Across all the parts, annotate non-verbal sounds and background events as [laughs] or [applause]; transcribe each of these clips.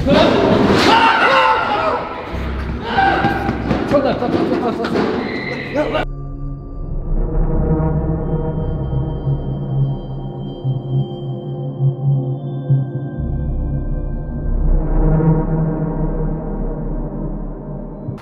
ちょっと待って。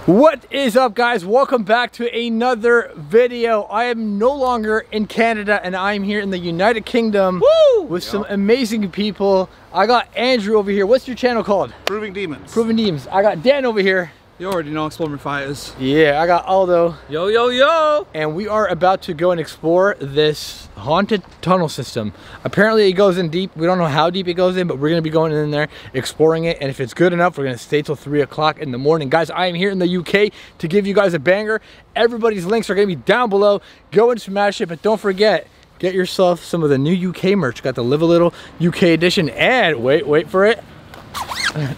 What is up guys? Welcome back to another video. I am no longer in Canada and I'm here in the United Kingdom Woo! with some amazing people. I got Andrew over here. What's your channel called? Proving Demons. Proving Demons. I got Dan over here. You already know Exploring Fires. Yeah, I got Aldo. Yo, yo, yo! And we are about to go and explore this haunted tunnel system. Apparently it goes in deep. We don't know how deep it goes in, but we're gonna be going in there, exploring it. And if it's good enough, we're gonna stay till three o'clock in the morning. Guys, I am here in the UK to give you guys a banger. Everybody's links are gonna be down below. Go and smash it, but don't forget, get yourself some of the new UK merch. Got the Live a Little UK edition and wait, wait for it.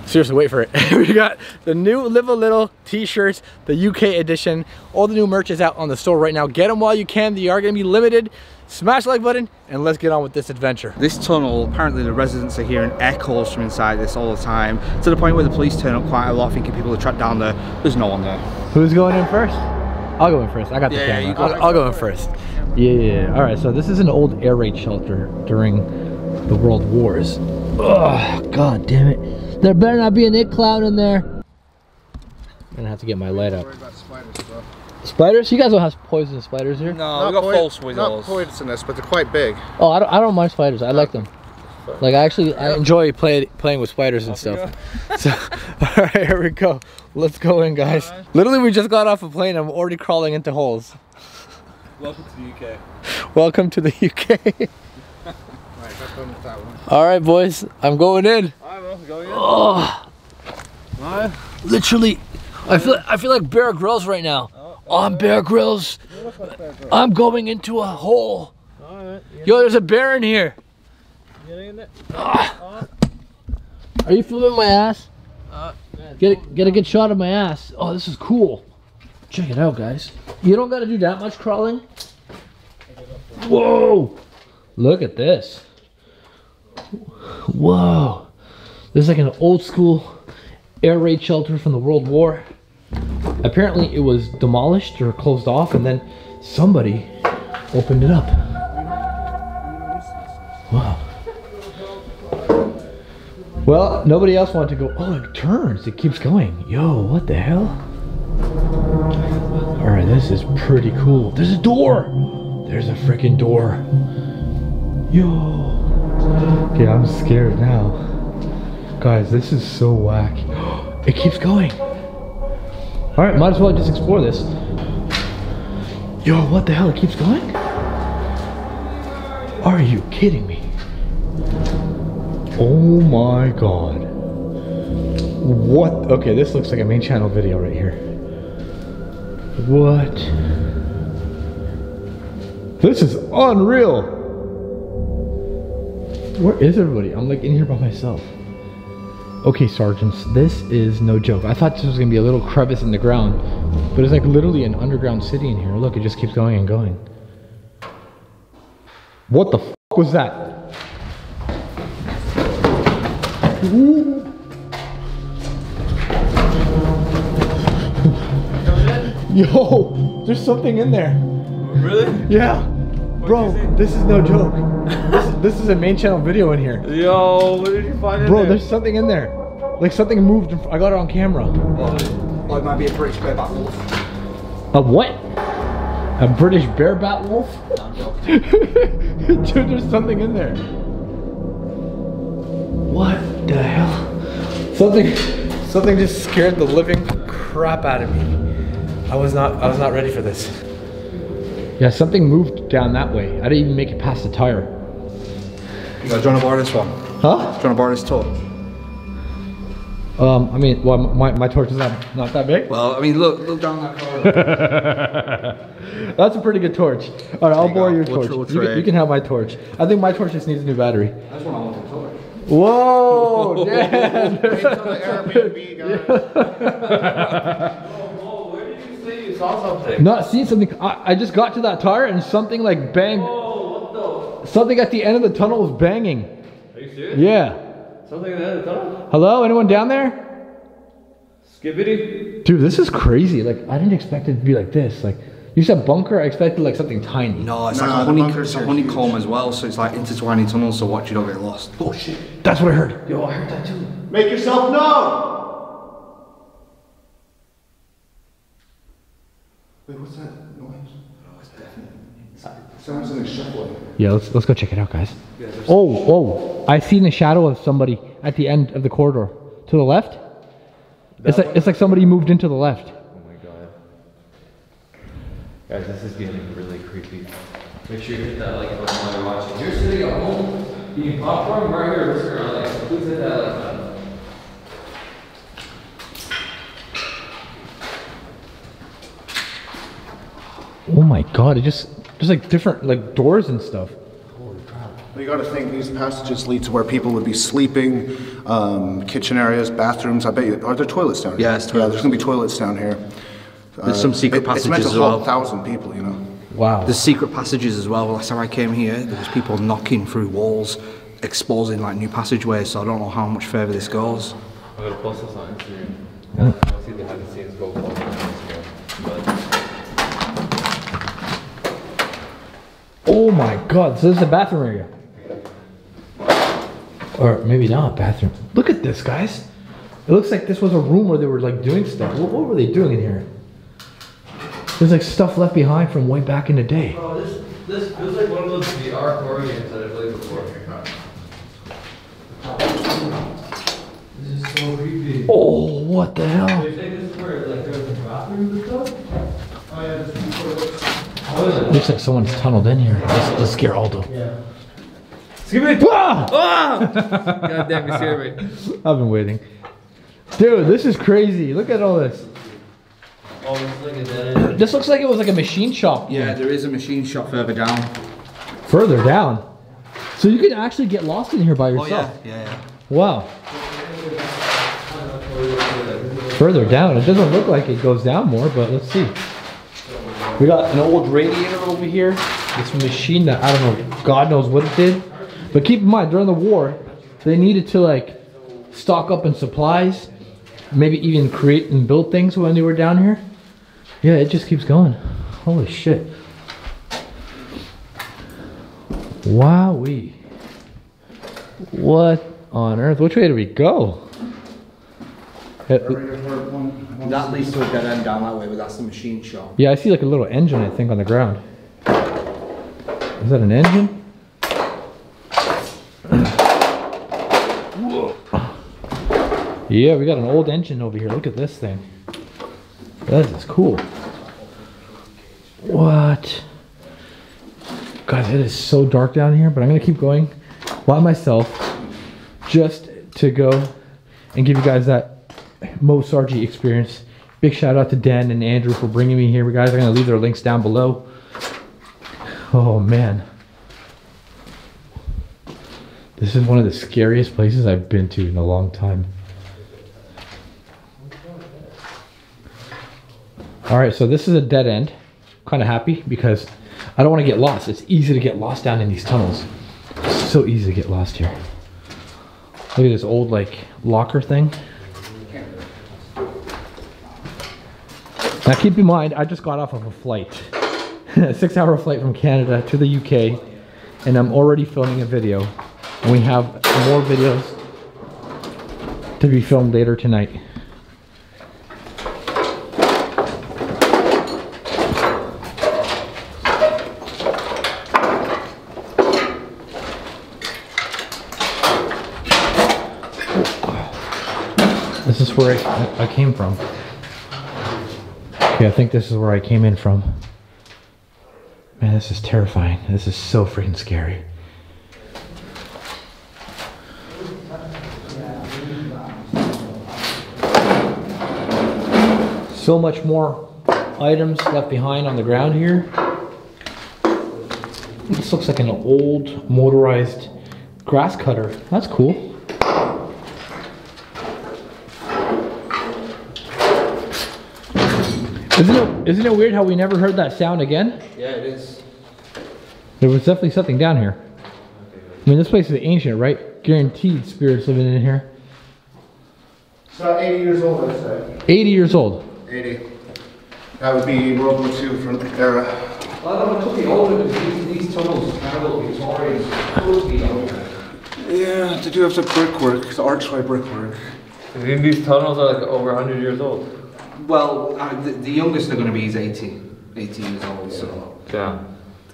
Seriously, wait for it. [laughs] we got the new Live a Little t-shirts, the UK edition. All the new merch is out on the store right now. Get them while you can. They are going to be limited. Smash the like button and let's get on with this adventure. This tunnel, apparently the residents are hearing echoes from inside this all the time, to the point where the police turn up quite a lot thinking people are trapped down there. There's no one there. Who's going in first? I'll go in first. I got the Yeah, camera. you go I'll. I'll go in first. Yeah, yeah, yeah. All right, so this is an old air raid shelter during the World Wars. Ugh, god damn it. There better not be an it cloud in there. I'm gonna have to get my light up. spiders. Spiders? You guys don't have poisonous spiders here? No, we got poi- false Not wiggles. poisonous, but they're quite big. Oh, I don't, I don't mind spiders. I like them. Like I actually I enjoy play, playing with spiders and stuff. [laughs] So, [laughs] all right, here we go. Let's go in, guys. Literally, we just got off a plane. I'm already crawling into holes. Welcome to the UK. Welcome to the UK. [laughs] Right, let's go with that one. All right, boys. I'm going in. Alright, well, go again. Oh, Alright. literally, I feel I feel like Bear Grylls right now. Oh, I'm Bear Grylls. I'm going into a hole. Yo, there's a bear in here. in there. Are you filming my ass? Uh, Get a, get a good shot of my ass. Oh, this is cool. Check it out, guys. You don't got to do that much crawling. Whoa! Look at this. Whoa! This is like an old school air raid shelter from the World War. Apparently, it was demolished or closed off, and then somebody opened it up. Wow. Well, nobody else wanted to go. Oh, it turns. It keeps going. Yo, what the hell? All right, this is pretty cool. There's a door. There's a freaking door. Yo. Okay, I'm scared now. Guys, this is so whack. [gasps] It keeps going. All right, might as well just explore this. Yo, what the hell? It keeps going? Are you kidding me? Oh my god. What? Okay, this looks like a main channel video right here. What? This is unreal. Where is everybody? I'm like in here by myself. Okay, sergeants, this is no joke. I thought this was gonna be a little crevice in the ground, but it's like literally an underground city in here. Look, it just keeps going and going. What the f was that? [laughs] Yo, there's something in there. Really? Yeah. Bro, this is no joke. this, is, this is a main channel video in here. Yo, what did you find in Bro, there? there's something in there. Like something moved. I got it on camera. Oh, it might be a British bear bat wolf. A what? A British bareback wolf? [laughs] Dude, there's something in there. What the hell? Something, something just scared the living crap out of me. I was not, I was not ready for this. Yeah, something moved down that way. I didn't even make it past the tire. You got John borrow this one. Huh? John borrow this torch. Um, I mean, well, my, my torch is not, not that big. Well, I mean, look, look down that corridor. [laughs] That's a pretty good torch. All right, I'll you borrow go. your We'll torch. we'll you, can, you can have my torch. I think my torch just needs a new battery. That's what I want to torch. Whoa, [laughs] Dan! [laughs] saw something? Not seeing something. I, I just got to that tire and something like banged. Oh, what Something at the end of the tunnel was banging. the? Are you serious? Yeah. Something like that, tunnel? Hello, anyone down there? Skibbity. Dude, this is crazy. Like, I didn't expect it to be like this. Like, you said bunker, I expected like something tiny. No, it's No, like a honey, it's a honeycomb as well, so it's like intertwining tunnels, so watch you don't get lost. Oh shit. That's what I heard. Yo, I heard that too. Make yourself known! Wait, what's that noise? Oh, it's definitely. Sounds something shuffling. Yeah, let's let's go check it out, guys. Oh, oh! I seen the shadow of somebody at the end of the corridor to the left. It's like it's like somebody moved into the left. Oh my god. Guys, this is getting really creepy. Make sure you hit that like button while you're watching. You're sitting at home, eating popcorn, right here, listening to our like, please hit that like button. Oh my god! It just there's like different like doors and stuff. You gotta think, these passages lead to where people would be sleeping, um, kitchen areas, bathrooms, I bet you, are there toilets down here? Yeah, Yeah, toilets. there's gonna be toilets down here. There's some secret It- It's meant passages to as hold well. a thousand people, you know? Wow. There's secret passages as well. Last time I came here, there was people knocking through walls, exposing like new passageways. So I don't know how much further this goes. I'm gonna post this on Instagram. I don't see the behind the scenes go on Instagram. But Oh my god! So this is a bathroom area. Or maybe not bathroom. Look at this, guys. It looks like this was a room where they were like doing stuff. What, what were they doing in here? There's like stuff left behind from way back in the day. Oh, this this feels like one of those VR horror games that I played before. This is so creepy. Oh, what the hell? You think this is where like there's a bathroom and stuff? Oh yeah, there's How is it? Looks like someone's tunneled in here. Let's, let's scare Aldo. Yeah. Skip it! Ah! Ah! [laughs] God damn, you scared me. I've been waiting. Dude, this is crazy. Look at all this. Oh, it's like a. This looks like it was like a machine shop Yeah, there is a machine shop further down. further down. So you can actually get lost in here by yourself. Oh yourself. yeah, yeah, yeah. Wow. Further down. It doesn't look like it goes down more, but let's see. We got an old radiator over here. This machine that I don't know, God knows what it did. But keep in mind, during the war, they needed to like stock up on supplies, maybe even create and build things when they were down here. Yeah, it just keeps going. Holy shit. Wowee. What on earth? Which way do we go? Uh, That leads to a dead end down that way, but that's the machine shop. Yeah, I see like a little engine, I think, on the ground. Is that an engine? Yeah, we got an old engine over here. Look at this thing. That is cool. What? Guys, it is so dark down here, but I'm gonna keep going by myself just to go and give you guys that Moe Sargi experience. Big shout out to Dan and Andrew for bringing me here. We guys, I'm gonna leave their links down below. Oh man. This is one of the scariest places I've been to in a long time. All right, so this is a dead end. Kind of happy because I don't want to get lost. It's easy to get lost down in these tunnels. so easy to get lost here. Look at this old like locker thing. Now keep in mind, I just got off of a flight. [laughs] a six hour flight from Canada to the UK. And I'm already filming a video. And we have more videos to be filmed later tonight. This is where I, I came from. Okay, I think this is where I came in from. Man, this is terrifying. This is so freaking scary. So much more items left behind on the ground here. This looks like an old motorized grass cutter. That's cool. Isn't it, isn't it weird how we never heard that sound again? Yeah, it is. There was definitely something down here. I mean, this place is ancient, right? guaranteed spirits living in here. It's about 80 years old, I'd say. 80 years old. 80. That would be World War II from era. A lot of them could be older, because these, these tunnels kind of look Victorian, could be older. Yeah, they do have the brickwork, the archway brickwork. I mean, these tunnels are like over 100 years old. Well, uh, the, the youngest they're going to be is 80, 80 years old. So Yeah.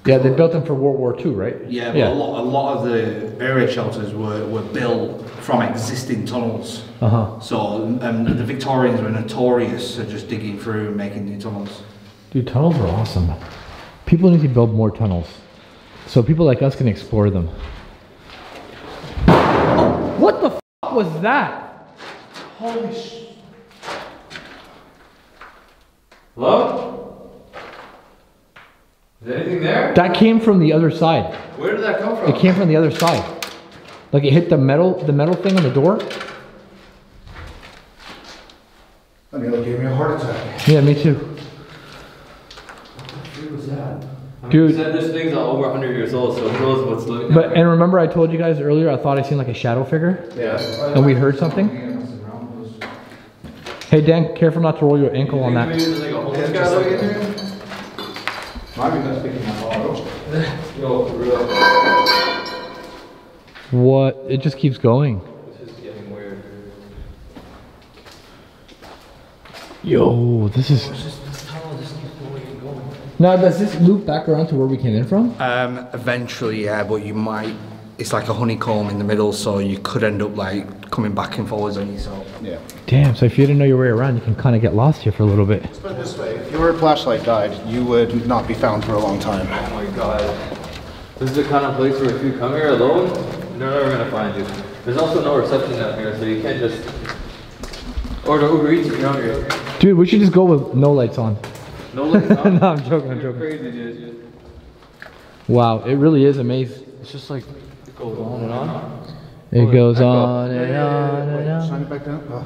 Yeah, they built them for World War II, right? yeah, but A, lot, a lot of the area shelters were, were built from existing tunnels. Uh huh. So um, the Victorians were notorious for just digging through and making new tunnels. Dude, tunnels are awesome. People need to build more tunnels so people like us can explore them. Oh, what the f was that? Holy sh... Hello? Is anything there? That came from the other side. Where did that come from? It came from the other side. Like it hit the metal, the metal thing on the door. That nearly gave me a heart attack. Yeah, me too. Where was that? I mean, Dude. You said this thing's over 100 years old, so who knows what's living But there. and remember I told you guys earlier I thought I seen like a shadow figure Yeah. and we heard something. Hey Dan, careful not to roll your ankle on Maybe that. There's like a homeless guy living in here? Might be just picking my auto. [laughs] Yo, real. What? It just keeps going. This is getting weird. Yo, this is. Now does this loop back around to where we came in from? Um, eventually, yeah, but you might. It's like a honeycomb in the middle, so you could end up like coming back and forwards on yourself. Yeah. Damn. So if you didn't know your way around, you can kind of get lost here for a little bit. Let's put it this way. If your flashlight died, you would not be found for a long time. Oh my god. This is the kind of place where if you come here alone, they're never gonna find you. There's also no reception down here, so you can't just order Uber Eats if you're hungry. Dude, we should just go with no lights on. No lights [laughs] on. no, I'm joking. I'm You're joking. crazy, dude. Wow, it really is amazing. It's just like it goes on and on. It goes echo. on and on and on. Shine it back down. Oh.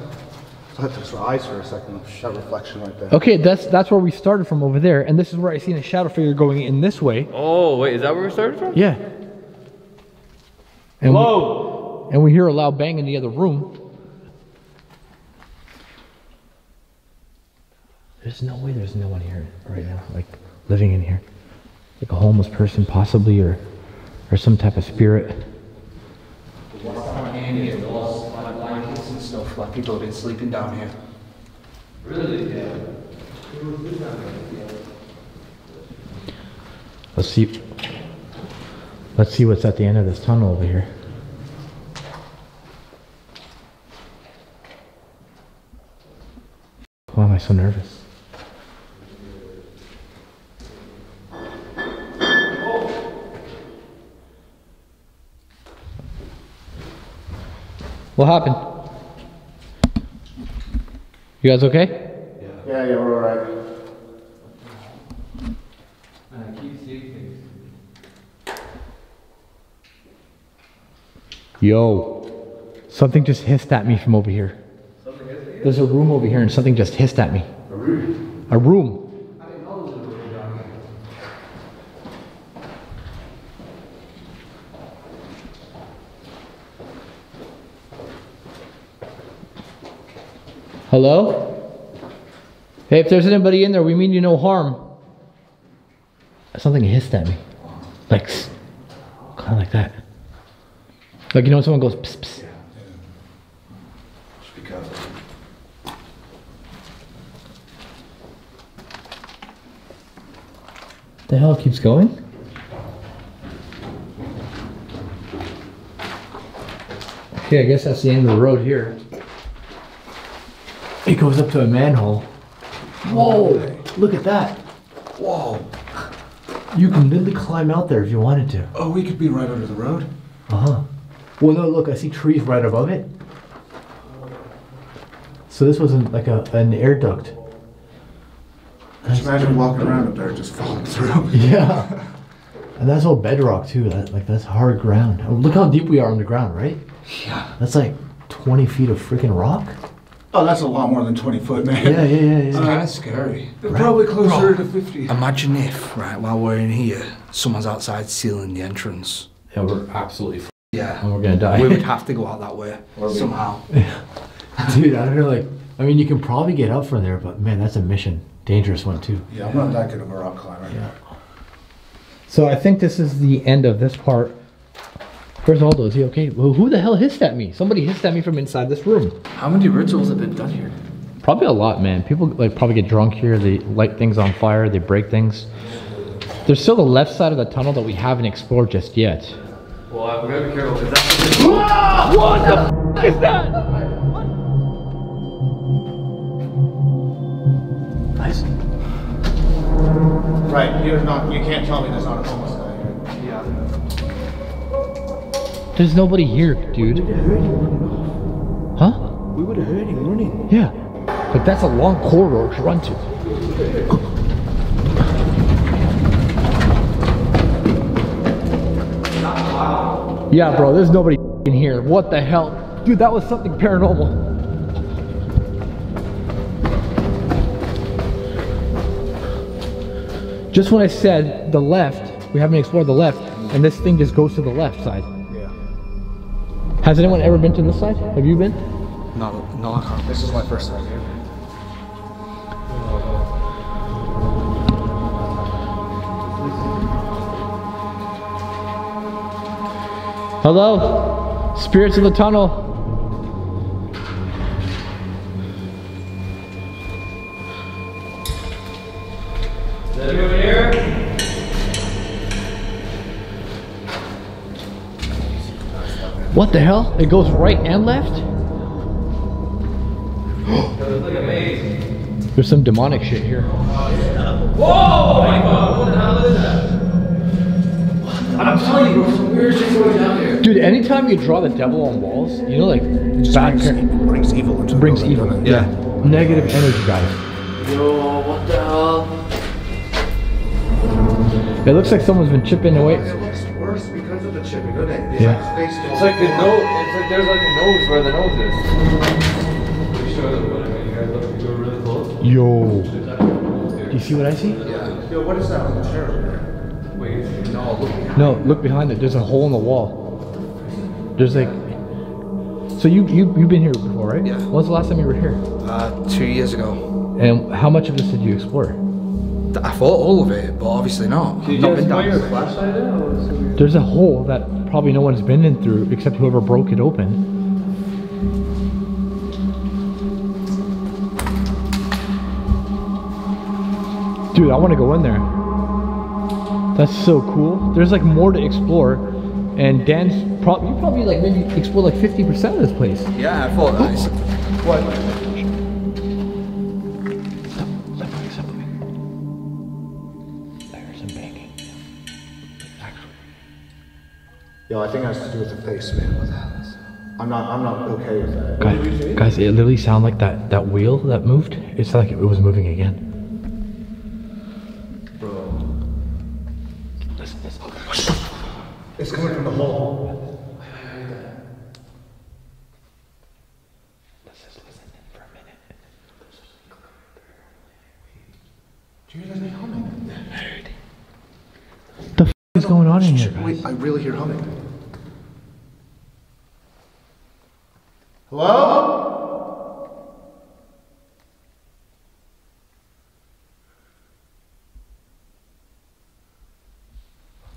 I thought this was eyes for a second. That reflection right there. Okay, that's that's where we started from over there, and this is where I seen a shadow figure going in this way. Oh wait, is that where we started from? Yeah. And Hello. We, and we hear a loud bang in the other room. There's no way there's no one here right now, like living in here, like a homeless person possibly, or or some type of spirit. Blankets and stuff. Like people have been sleeping down here. Really? Yeah. Let's see. Let's see what's at the end of this tunnel over here. Why am I so nervous? What happened? You guys okay? Yeah, yeah, we're alright. I keep seeing things. Yo, something just hissed at me from over here. There's a room over here and something just hissed at me. A room? A room. Hello? Hey, if there's anybody in there, we mean you no harm. Something hissed at me. Like, kind of like that. Like, you know, someone goes. Just because. The hell keeps going? Okay, I guess that's the end of the road here. Goes up to a manhole. Whoa! Look at that. Whoa. You can literally climb out there if you wanted to. Oh, we could be right under the road. Uh huh. Well, no, look, I see trees right above it. So this wasn't like a, an air duct. Just imagine walking around up there just falling through. [laughs] Yeah. And that's all bedrock too. That like that's hard ground. Oh, look how deep we are on the ground, right? Yeah. That's like 20 feet of freaking rock. Oh, that's a lot more than 20 foot, man. Yeah, yeah, yeah, yeah. Kind of uh, scary. Probably closer Bro. to 50. Imagine if, right, while we're in here, someone's outside sealing the entrance. Yeah, we're absolutely Yeah. and we're gonna die. We would have to go out that way somehow. Yeah. [laughs] Dude, I don't know. Like, I mean, you can probably get up from there, but man, that's a mission. Dangerous one too. Yeah, I'm not that good of a rock climber. Yeah. So I think this is the end of this part. Where's Aldo? Is he okay? Well, who the hell hissed at me? Somebody hissed at me from inside this room. How many rituals have been done here? Probably a lot, man. People like probably get drunk here. They light things on fire. They break things. There's still the left side of the tunnel that we haven't explored just yet. Well, we gotta be careful because that's [laughs] What the f- is that? Nice. Right, you're not. You can't tell me there's not a homeless There's nobody here, dude. Huh? We would have heard him running. Yeah. But that's a long corridor to run to. Yeah, bro, there's nobody in here. What the hell? Dude, that was something paranormal. Just when I said the left, we haven't explored the left, and this thing just goes to the left side. Yeah. Has anyone ever been to this side? Have you been? No, no, This is my first time here. Hello? Spirits of the tunnel. What the hell? It goes right and left? It's like a maze. There's some demonic shit here. Whoa! my god, what the hell is that? I'm telling you, bro, some weird shit's going down here. Dude, anytime you draw the devil on walls, you know, like bad brings, par- brings evil into the brings evil. doesn't it? Yeah. Negative energy, guys. Yo, what the hell? It looks like someone's been chipping away. Yeah. His face It's like the nose, it's like there's like a nose where the nose is. Pretty sure that what I mean, you guys look, you go really close. Yo. There's actually a nose here. Do you see what I see? Yeah. Yo, what is that on the chair there? Wait, no, look. No, look behind it. There's a hole in the wall. There's like. So you you you've been here before, right? Yeah. When's the last time you were here? Uh, two years ago. And how much of this did you explore? I thought all of it, but obviously not. Did you not been down. your flashlight at? or There's a hole that probably no one's been in through except whoever broke it open. Dude, I want to go in there. That's so cool. There's like more to explore. And Dan's probably, you probably like maybe explore like 50% of this place. Yeah, I thought that. What? Yo, I think it has to do with the face, man. What the I'm not. I'm not okay with that. Guys, guys, it literally sounded like that, that wheel that moved. It's like it was moving again. Bro. Listen, listen. It's coming from the hole. Let's just listen in for a minute. Do you hear that humming? The f is going on in here, guys? Wait, I really hear humming. Hello?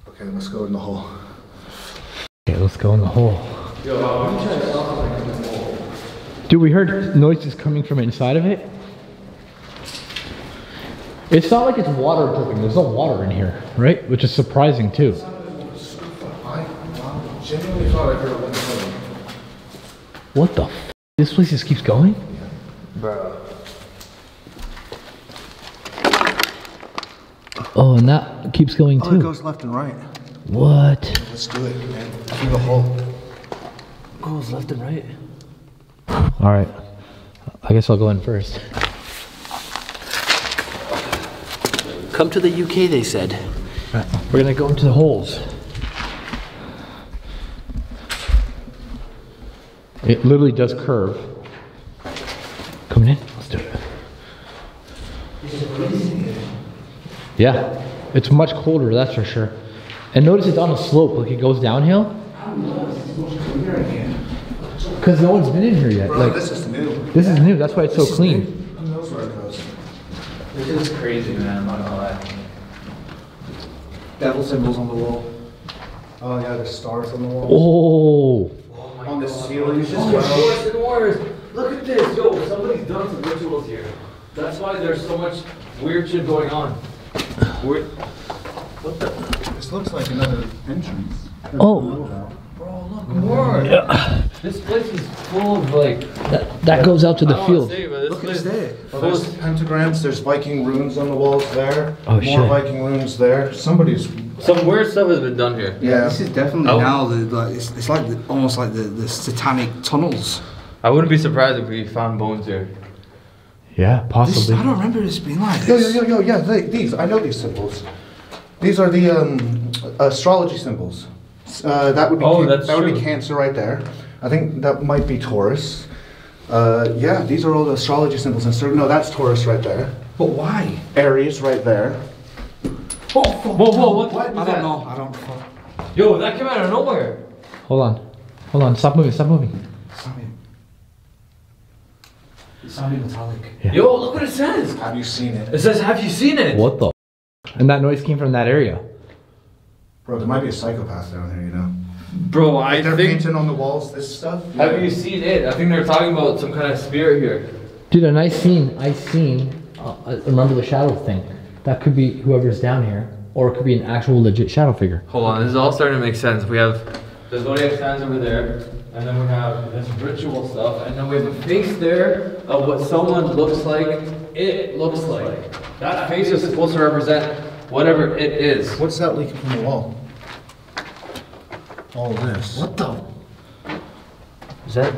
Okay, let's go in the hole. Okay, let's go in the hole. Yo, the hole? Dude, we heard noises coming from inside of it. It's not like it's water dripping. There's no water in here, right? Which is surprising too. I genuinely thought I heard a woman humming. What the f? This place just keeps going? Bro. Oh, and that keeps going Oh, too. it goes left and right. What? Let's do it, man. Through the hole. Goes left and right. All right. I guess I'll go in first. Come to the UK, they said. We're gonna go into the holes. It literally does curve. Coming in? Let's do it. Yeah, it's much colder, that's for sure. And notice it's on a slope, like it goes downhill. Because no one's been in here yet. Bro, Like this is new. this is new. That's why it's so This clean. Who knows where it goes? This is crazy, man. I'm not gonna lie. Devil symbols on the wall. Oh yeah, there's stars on the wall. Oh. On the ceiling as Oh, well. worse and worse. Look at this, yo. Somebody's done some rituals here. That's why there's so much weird shit going on. Weird. What the? This looks like another entrance. Oh. Bro, look more. This place is full of like. That, that goes out to the I field. say, but this Look, place it's there. Oh, there's pentagrams, there's Viking runes on the walls there. Oh, More shit. Viking runes there. Somebody's. Some weird stuff has been done here. Yeah. This is definitely Oh. now the like it's, it's like the, almost like the, the satanic tunnels. I wouldn't be surprised if we found bones here. Yeah, This, possibly. I don't remember this being like this. Yo, yo, yo, yo, yeah, they, these, I know these symbols. These are the um, astrology symbols. Uh, that would be Oh, can- that's that would true. be Cancer right there. I think that might be Taurus. Uh, yeah, these are all the astrology symbols. And so, no, that's Taurus right there. But why? Aries right there. Whoa, whoa, what? what I don't that? know. I don't. know. Yo, that came out of nowhere. Hold on. Hold on. Stop moving. Stop moving. Sounded. It sounded metallic. Yo, look what it says. Have you seen it? It says, "Have you seen it?" What the? And that noise came from that area. Bro, there might be a psychopath down here, you know? Bro, I They're think. painting on the walls, this stuff. Have you seen it? I think they're talking about some kind of spirit here. Dude, and I seen, I seen, uh, I remember the shadow thing. That could be whoever's down here, or it could be an actual legit shadow figure. Hold on, this is all starting to make sense. We have the zodiac signs over there, and then we have this ritual stuff, and then we have a face there of what someone looks like. It looks like that face is supposed to represent whatever it is. What's that leaking from the wall? All this. What the? Is that?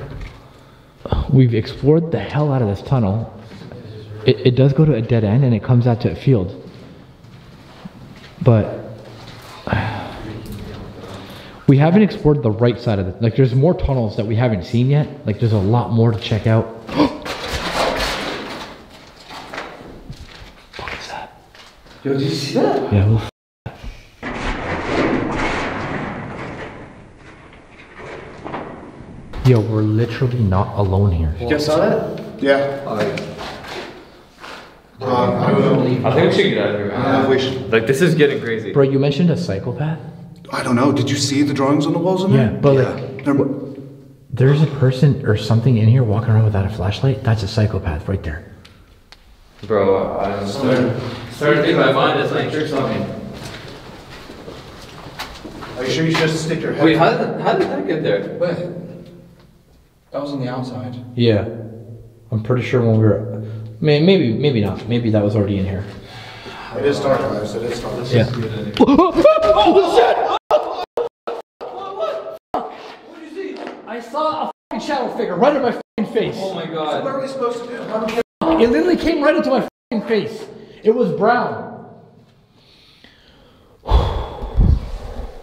We've explored the hell out of this tunnel. It, it does go to a dead end and it comes out to a field. But [sighs] we haven't explored the right side of it. Like there's more tunnels that we haven't seen yet. Like there's a lot more to check out. [gasps] What is that? Yo, did you see that? Yeah. well, Yo, we're literally not alone here. You guys saw that? Yeah. Oh, Um, I don't know. I think we should get out of here, Uh, man. we should, Like this is getting crazy. Bro, you mentioned a psychopath? I don't know. Did you see the drawings on the walls in there? Yeah, there? but like, They're, there's a person or something in here walking around without a flashlight. That's a psychopath right there. Bro, I'm starting, starting to think my mind is like tricks on me. are you sure you should just stick your head? Wait, how did, how did that get there? Where? That was on the outside. Yeah. I'm pretty sure when we were. May, maybe, maybe not. Maybe that was already in here. It is dark, guys. It is dark. Yeah. [laughs] Oh, shit! What? What did you see? I saw a fucking shadow figure right in my fucking face. Oh my god. What are we supposed to do? How do we get It literally came right into my fucking face. It was brown.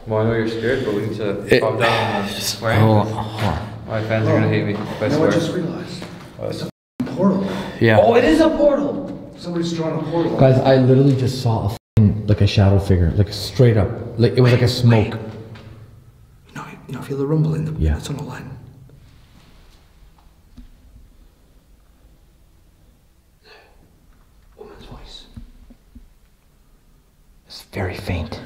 Well, I know you're scared, but we need to It- calm down [sighs] and swear. My fans are gonna hate me if I No, I just realized. It's a f***ing portal. Yeah. Oh, it is a portal! Somebody's drawn a portal. Guys, I literally just saw a fucking, like a shadow figure, like straight up, like it was like a smoke. You know, you know, feel the rumble in the, Yeah. It's on the tunnel line. Woman's voice. It's very faint.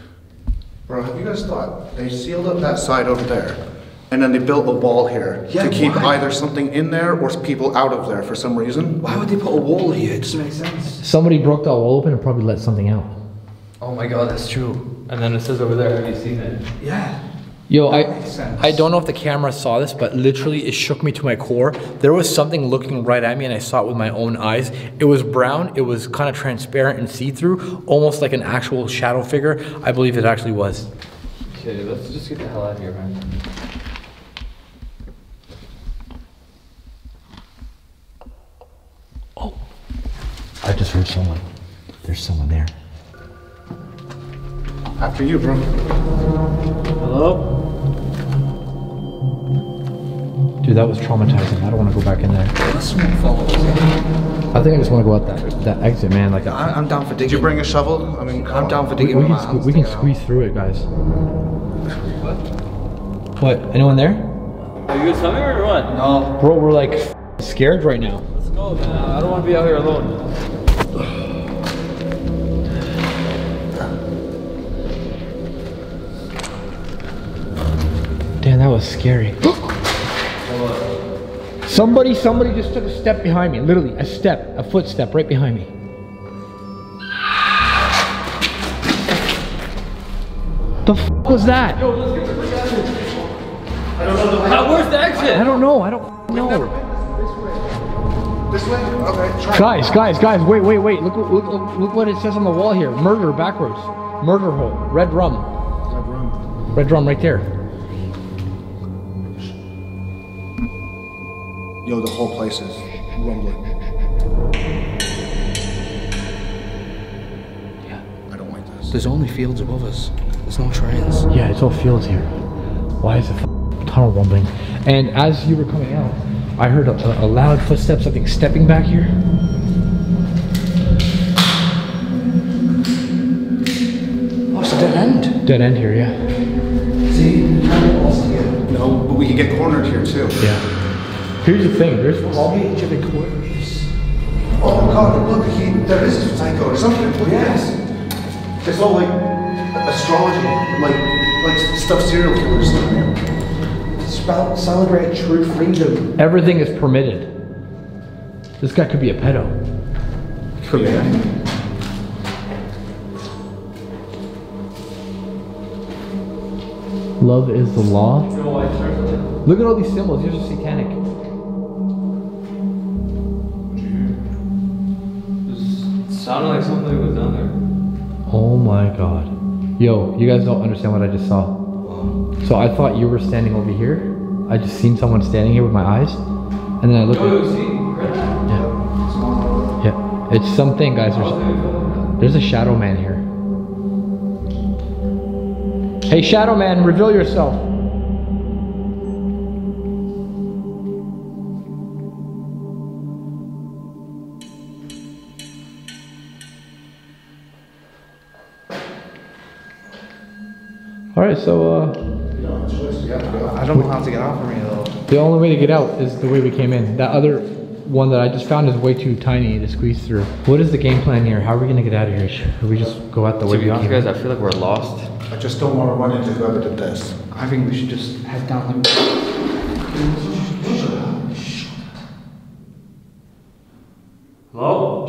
Bro, have you guys thought they sealed up that side over there, and then they built a wall here Yeah, to keep why? either something in there or people out of there for some reason? Why would they put a wall here? It doesn't make sense. Somebody broke that wall open and probably let something out. Oh my god, that's true. And then it says over there, have you seen it? Yeah. Yo, I. I don't know if the camera saw this, but literally it shook me to my core. There was something looking right at me and I saw it with my own eyes. It was brown, it was kind of transparent and see-through, almost like an actual shadow figure. I believe it actually was. Okay, let's just get the hell out of here, man. I just heard someone. There's someone there. After you, bro. Hello? Dude, that was traumatizing. I don't want to go back in there. Unless someone follows. I think I just want to go out that that exit, man. Like I, I'm down for digging. Did you bring a shovel? I mean, I'm down for digging we with can sque- we can to out. squeeze through it, guys. What? Anyone there? Are you coming or what? No. Bro, we're like scared right now. Let's go, man. I don't want to be out here alone. That was scary. [gasps] somebody, somebody just took a step behind me. Literally, a step, a footstep right behind me. The f was that? Uh, where's the exit? I don't know. I don't know. This way? Okay. Guys, guys, guys, wait, wait, wait. Look, look, look, look what it says on the wall here. Murder backwards. Murder hole. Red rum. Red rum. Red rum right there. Yo, the whole place is rumbling. Yeah. I don't like this. There's only fields above us. There's no trains. Yeah, it's all fields here. Why is the f- tunnel rumbling? And as you were coming out, I heard a, a loud footsteps, I think, stepping back here. Oh, it's a dead end. Dead end here, yeah. See? No, but we can get cornered here too. Yeah. Here's the thing, there's probably Age of Aquarius. Oh my god, look, he, there is a psycho or something. Look at. It's all like astrology, like like stuff serial killers. Spell, celebrate true freedom. everything is permitted. This guy could be a pedo. Could be. Love is the law. Look at all these symbols, these are satanic. Sounded like something was down there. Oh my god. Yo, you guys don't understand what I just saw. So I thought you were standing over here. I just seen someone standing here with my eyes. And then I looked Oh, at see? Yeah. Yeah. It's something, guys. There's, oh, there's a shadow man here. Hey, shadow man, reveal yourself. All right, so uh, I don't know how to get out from here though. the only way to get out is the way we came in. That other one that I just found is way too tiny to squeeze through. What is the game plan here? How are we gonna get out of here? Should we just go out the way To we be honest, came? guys, I feel like we're lost. I just don't want to run into whoever did this. I think we should just head down the. Hello?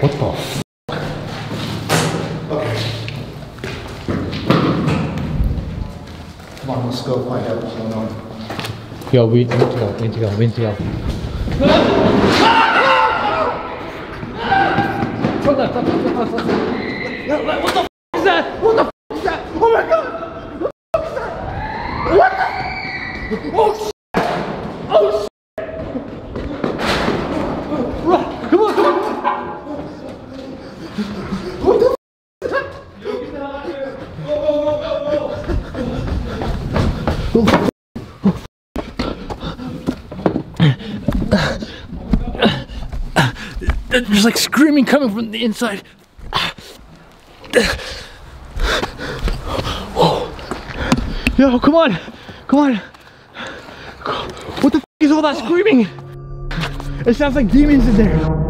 What the? F- Come on, let's go find out what's going on. Yo, we need to go. We need to go. We the inside. Yo, come on, come on. What the is all that screaming? It sounds like demons in there.